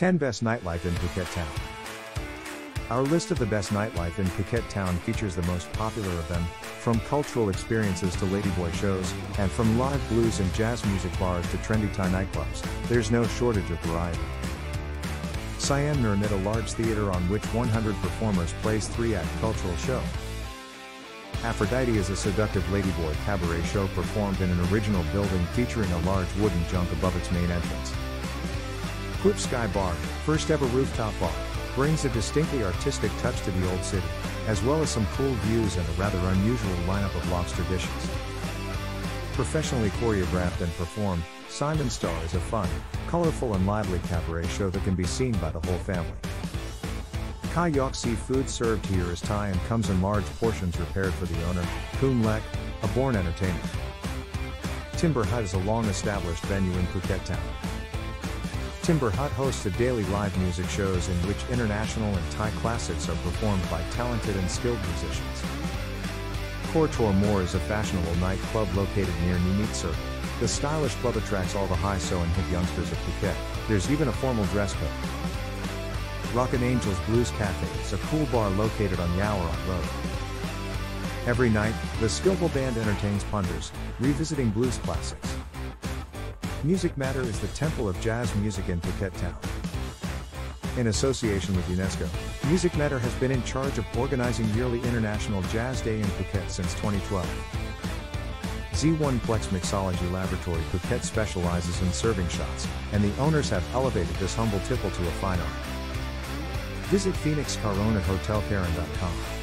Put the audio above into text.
10 Best Nightlife in Phuket Town. Our list of the best nightlife in Phuket Town features the most popular of them, from cultural experiences to ladyboy shows, and from live blues and jazz music bars to trendy Thai nightclubs, there's no shortage of variety. Siam Niramit a large theater on which 100 performers plays three-act cultural show. Aphrodite is a seductive ladyboy cabaret show performed in an original building featuring a large wooden junk above its main entrance. Cliff Sky Bar, first ever rooftop bar, brings a distinctly artistic touch to the old city, as well as some cool views and a rather unusual lineup of lobster dishes. Professionally choreographed and performed, Simon Star is a fun, colorful and lively cabaret show that can be seen by the whole family. Ka Jok See food served here is Thai and comes in large portions prepared for the owner, Poon Lek, a born entertainer. Timber Hut is a long-established venue in Phuket Town. Timber Hut hosts a daily live music shows in which international and Thai classics are performed by talented and skilled musicians. Kor Tor Mor is a fashionable nightclub located near Numit Circle. The stylish club attracts all the high-so and hip youngsters of Phuket. There's even a formal dress code. Rockin' Angels Blues Cafe is a cool bar located on Yaowarat Road. Every night, the skillful band entertains punters, revisiting blues classics. Music Matter is the temple of jazz music in Phuket Town. In association with UNESCO, Music Matter has been in charge of organizing yearly International Jazz Day in Phuket since 2012. Z1MPLEX Mixology Laboratory Phuket specializes in serving shots, and the owners have elevated this humble tipple to a fine art. Visit Phoenix Karon at HotelCaron.com.